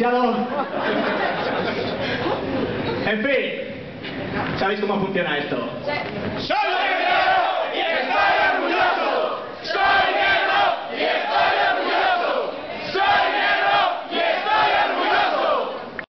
demasiado. En fin, ¿sabéis cómo funciona esto? Sí.